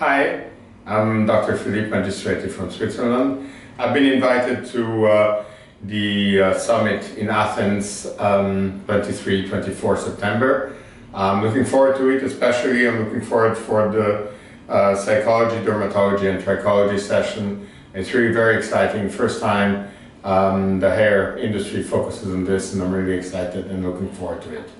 Hi, I'm Dr. Philippe Magistretti from Switzerland. I've been invited to uh, the uh, summit in Athens um, 23 24 September. I'm looking forward to it, especially I'm looking forward for the uh, psychology, dermatology, and trichology session. It's really very exciting. First time um, the hair industry focuses on this, and I'm really excited and looking forward to it.